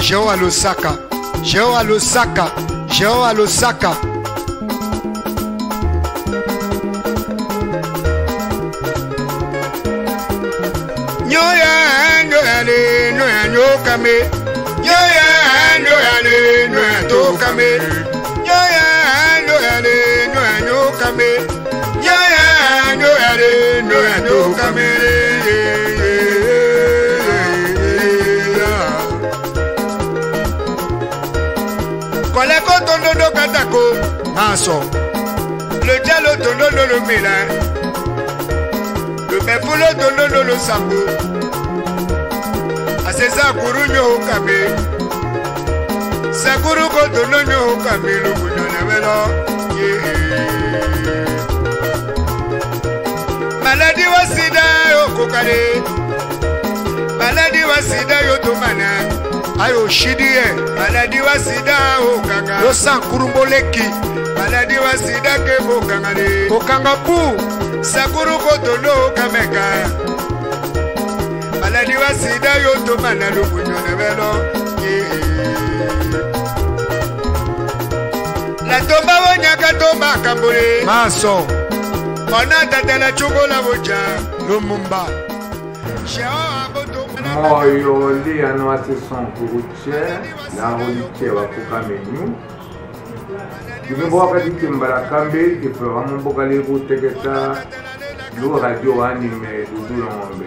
Jehovah, Jehovah losaka. Jehovah losaka. Jehovah losaka. Nyoya nyoya nyoya nyokame. Nyoya nyoya nyoya tokame. Nyoya nyoya nyoya nyokame. sọ. Le giallo donnolo le mélin. Le bepolo donnolo le sapo. Asesa kuru nyo kabe. Sakuru ko donno nyo kabe lo gudana velo. Yeah. Maladi wa sida yo kokale. Maladi wa sida yo tumana. ayo shidiye, baladi wasida sida okanga oh, losa kurumboleki, baladi wa sida ke bokanga pu sakuru kotondo kameka baladi wa sida yo tomana lomwinyo La belo latomba bonyaka maso ona tatala cogo la Lumumba moyo oleana wasesonkuru tye naholi tye wakukame nyu ndivimbo wakati timbala kambe ife vamubukali kutekesa lu radio wanime ludulongombe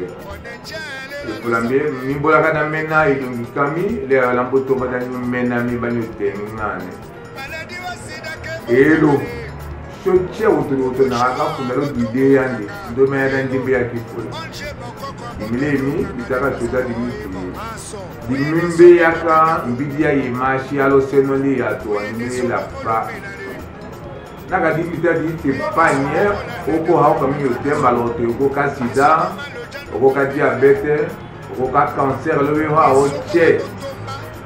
ifulambie mimbolakana mena ilungikami lera lambuto batanyu mena mibanyu tengingane elu so tye utuli utonakaka funda lodideya ndi ndomeyana ndimbe ya kifula ngileni bitaka soda dimitri dimbembeyaka mbidi ya ye mashi alosenoli ato animela pra na ka di bita di te ba ɲɛ o ko aw ka min ye o tɛ malo to o ko ka sida o ko ka diabɛtɛ o ko ka kansɛr lo be hɔ o cɛ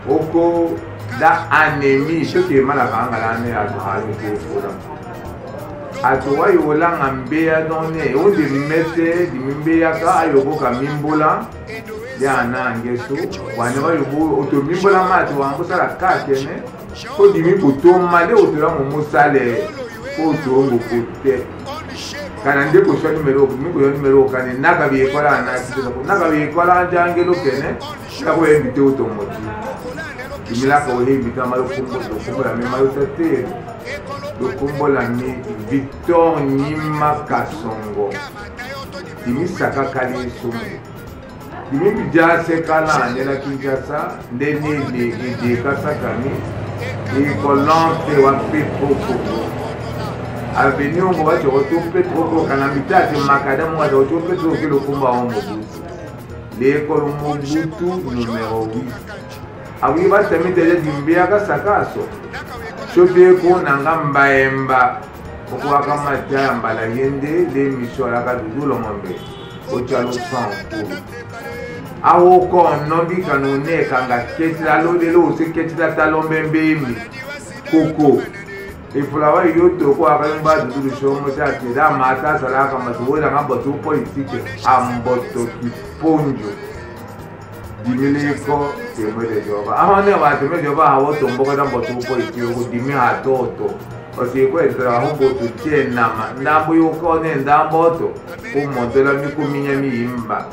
o ko da anemi soke mana ka an kana ne a dɔn a ye ko o la atoka yokolanga mbeya done odemime te dimi mbeyaka ayokoka mimbola nde anange so wane bayoko oto mimbolama atokanga kosala kakene kodimi kotoma nde otolango mosale po otongo kote kana nde koswa numero mi koywa numero okane naka biyekolaka nakitoko naka biyekolaka njangelo kene takoyembi te otongo ti dimilaka oyembi te amalokombo lokombola mi mayota te lokombola mi victor nyima kasongo dimi saka kali esomo dimi bija sekala andela kinshasa nde nede edekasakami ekolante wa mpe pokoko avenir ongo bacoko to petro okokana mita ate makadamu bacoko to petro okilokumba wa mobutu lekolo mobutu numero 8 awi batamiteja dimbeya kasaka so so beko nanga mbayemba okuwaka madda ya mbala ye nde l'émission alaka dudu longombe ojalo sankulu awokɔ nɔbi kanu ne kanga ketira lode le ose ketira ta lɔnbɛ nbɛ mi koko ìfúláwá yìí yóò tó kó akẹ́yìn bá dúdú sọ́mọ́sí àti ìdá máa tá àsàlá àkàmọ̀tò wọ́n dàgbà bọ̀ tó pọ̀ ìsìkè àmbọ̀tòkì pọ́njò dimiliko tèmẹ́lẹ́jọba àwọn ẹ̀wà tèmẹ́lẹ́jọba àwọn tó ń bọ́kọ́dá bọ̀ tó pọ̀ ìsìkè òkú dimi àtọ̀ọ̀tọ̀. osekwetera ahubwo tutie enama ndambo yokone endambo oto kumotela mikuminya miyimba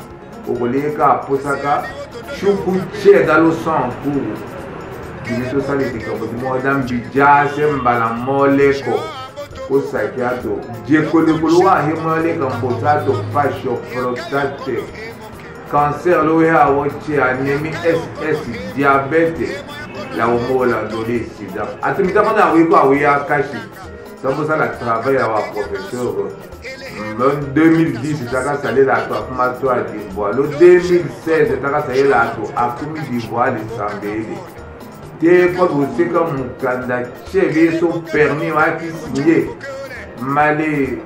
okuleka apusaka shukutsheka lusanku dimitosaletikabo dimoda mbijase mbala moleko kusakiato diekolekolo wahe moleka mbotato pasho prostate cancer lowe awo tse anemi ss diabetes. l'awombola donné sida atimita fana aweko aweya kaki sambosala travail ya baprofesseur même 2010 ezaka salela ato akuma to ya divoire lo 2016 ezaka salela ato akumi divoire lesambele te kode oseka mokanda chef ye so permi waki sinye male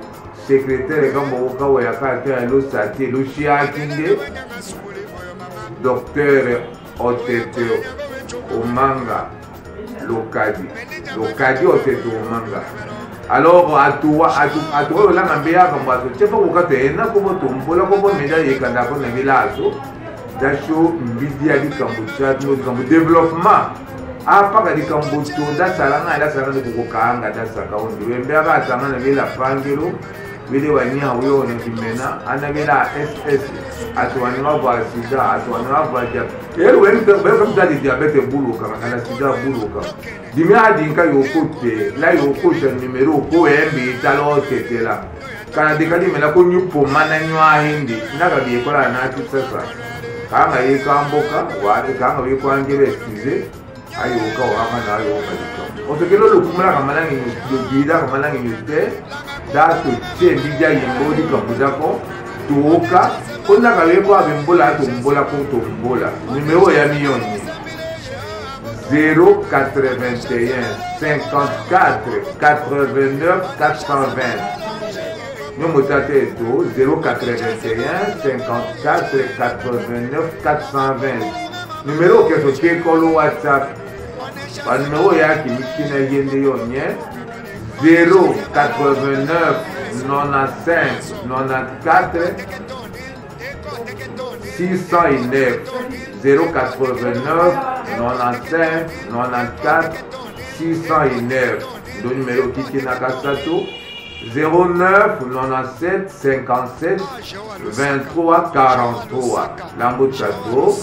secrétaire ka moko kaweyaka ate alosa te losiaki nde docteur otete omanga lokadi lokadi oyo tete omanga alors ato oyo olanga mbe yakambo azo tie mpo koka toyena kobo tombola kobo meda yekanda mpo na ngela azo daso mbidi ya likambo likambo développement apaka likambo to ndasalanga ndasalanga ndekokokaanga ndasaka onde wembe aka asanga na bela pangelo bele wanyau yo onekimena ana bela ss atowanirabwa sida atowanirabwa eri wemda di diabete buluka makana sida buluka dimi adinka yoko te la yoko te numero ko embe itala otetela kana dikalimela ko nyupoma na nywahendi ndaka byekola nati sasa kanga yekamboka kanga bekwangela esize ayoka oama na ayoka lika osekeli olokumulaka malangi lobidaka malangi nyo te da totie mbi dia yimbo likambo diako tooka ko ndaka yeba abe mbola atombola mpo tombola numero ya million ni 081 54 89 420 nyo moto ata eto 081 54 89 420 numero okeso te kolo whatsapp banumero oyo akimiki na ye nde yo nye 089 95 94 609 089 95 94 609 ndo numero okitinaka sato 09 97 57 23 43 lambo chateau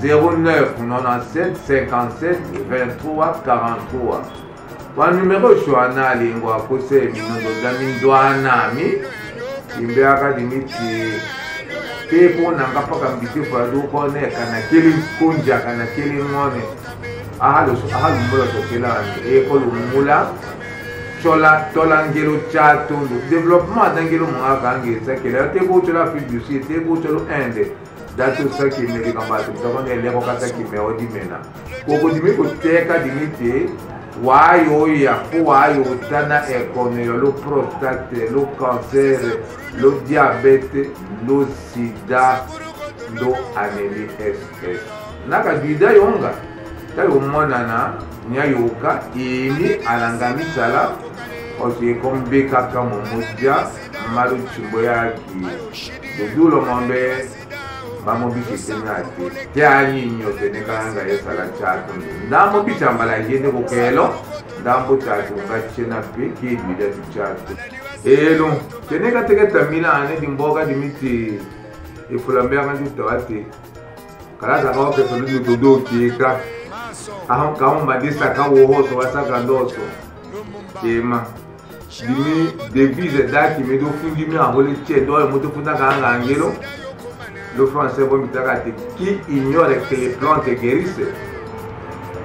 09 97 57 23 43 wanumero so ana alingwa akose minongo za mindwana mi imbeaka dimiti mpe mpo na nga mpaka mbitefu azokona akanakeli konzi akanakeli ngone ahalumula tokelani ekolumula tsola e, tolangelo tsa tondo développement adangelo monga kange sakela te kotola afrique du sud te kotolo inde dato sakimeli kambato mtakona eleko katakimeo dimena kokodimi koteka dimi te wayoya oh, fo wayota na ekoneyo lo prostate lo cancer lo diabete lo sida lo aneli ss na kabida yonga ta yomonana nya yoka ini alanga misala osi ekombekaka momodia malutimbo yaki dodulo mombe bamubishizemyo ati tyanyinyoke nekanga yesala kyatundu ndamubishambala yene kukelo ndambu kyatunga kyenape kidwira e tikyatu elo kyenekateketamila ane dimboka dimiti ifulambiyaka e nditawa ti kalaza kawapefeludududukiika kahumbanisa kawohoso wasaka ndoso ema dimi devise dakimi dufundimi angole tye ndoye mutifunda kaangangelo le français vomitaka te qui ignore que les plantes guérissent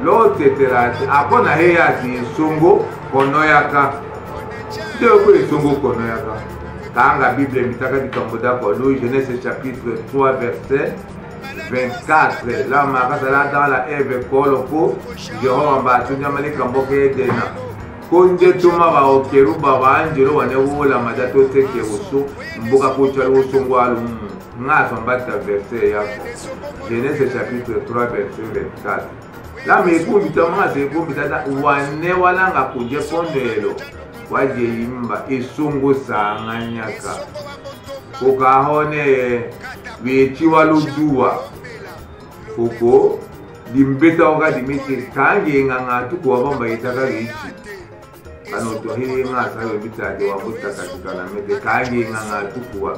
lotetela te apo na ye ya ti esongo konoyaka nde oko esongo konoyaka kanga bible mbitaka likambo dako lui genèse chapitre 3 verset 24 la maka azala dans la eve kolo mpo jehova mba atundiama likambo keyedena ko nde tuma baokeruba baanjelo wane wolama da toseke osu mboka kotya losongo alumu nga azombatisa verse eyako genese chapitre 3 verse 24 lama ekumbita manga zekumbitata wane walanga kudya pondelo wadye yimba esongosanga nyaka kokahone weciwa loduwa koko limbeta waka dimete kange nganga tukuwavamba yitaka weci anoto hili anotohiling'a akayobitaje wakutakatikalamente kaaling'ang'a atukuwa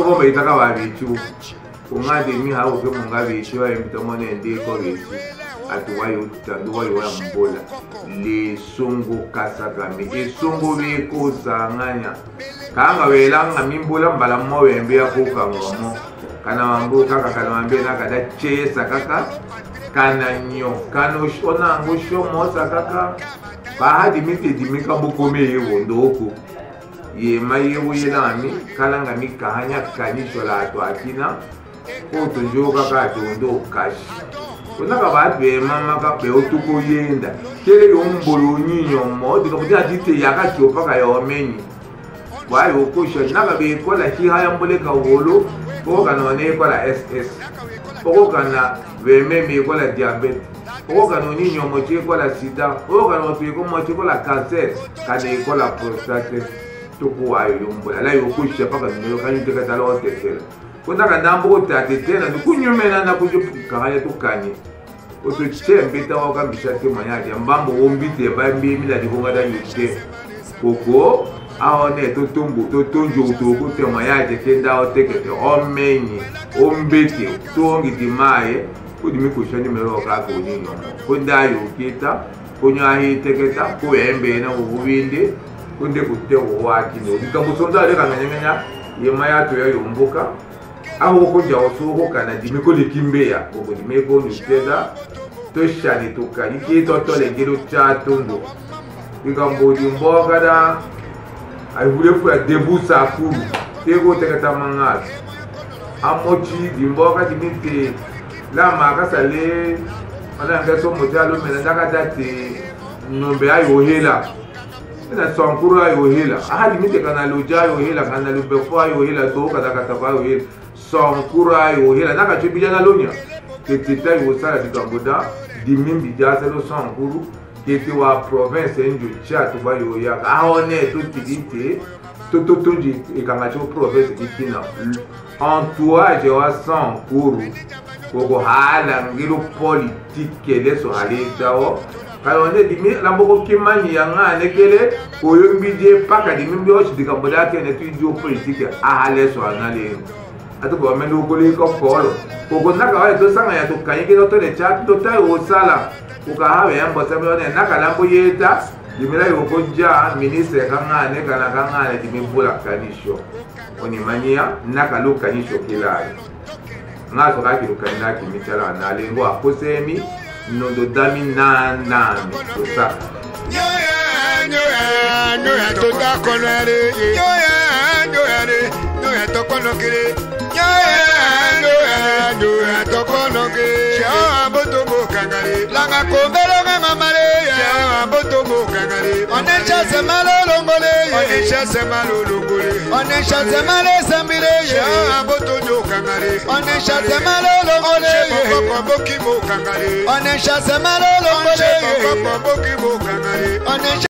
obo baitaka babichu ung'ati mihauke munga bishi waembitomo nendiko bishi ati wayutandu wayuwa mbula lisungu kasakami isungu bikusang'anya kanga welanga mimbula mbala mmo wembi yakukang'omo kana wangu kaka kana wambie nakada chesa kaka kana nyo kana onanga ushomosa kaka bahadimi fedimi ka bokome ye wondo oko ye mayewu ye na mi kala nga mi kahanya kanitola ato akina po tozoka ka ate wondo okashi onaka baatu emamaka mpe otuka oyenda tele yo mbolo onyinyoma odika kutina tite yaka tiopaka ya omenyi bwaye okosha naka bekola hiha ya mboleka wolo okokana baneekola ss okokana beme beekola diabete okokana onini omotye ekola sida okokana motuli komotye ekola kanser kana ekola prostate toko ayo yombola la yokoisha mpaka nino kanyu te katala otetela kondaka ndambo kotate te nandi kunyumena nakuju kakanya tokanye oto te mbeta wakambisa te mwanya alya mbambo wombi te bambimi lalikonga danyu te koko ahone totombo totonjoutu okutema yake te ndawo tekete omenye ombete tongi ti maye kodi mi kushani melo kala kunyinga kunda yukita kunya hiteketa kuyembe na ubindi kunde kute waki no dikamutsonza ale kananyanya yema yato yayumbuka aho kunja osuko kana dimiko likimbeya bobo dimiko nitenda toshani tukali kito tolengero chatundo ikambodi mbogada ayivule fula debusa akulu teko teketa mangasi amochi dimboka dimite lama akasale madame so mode alomene nda akati ate nombe ayohela ena sankuru ayohela ahadimite kana loja ayohela kana lobefo ayohela to kana katako ayohela sankuru ayohela na katio bija na lonia tete ta yosala likambo da dimimbi dia asalo sankuru tete wa province endio tia to bayoyaka ahone totiki te tototongi ekanga ti province ti ti na entourage wa sankuru koko haalangilo politike leso halizawo kala onde dimi lamboko kimanyi yang'ane kele oyombi die paka dimi byosi dikambo lyakene tuidio politike aha leso analeni ati gɔvɛmɛnti okoli kɔ kɔɔlɔ koko naka wale to sanga ya to kanyi ke to le tsa to ta o sala ko ka ha bɛn bɔ sɛbɛn wɔne naka la ko ye ta dimila yi o ko ja ministre ka ŋa ne kana ka ŋa ne dimi bo la oni mania na ni ma nyiya lo kanyi kila ye nakokaki lokandaki mitala nalengo akosemi nododami nanami tosaka todakonoyatokonokele tokonokele abotobo kangale langa kombele botongo kangale. Onisha semalo longole. Onisha semalo longole. Onisha semalo sambire. Sha botongo kangale. Onisha semalo longole. Shepo boki mo kangale. Onisha semalo longole. Shepo boki mo kangale. Onisha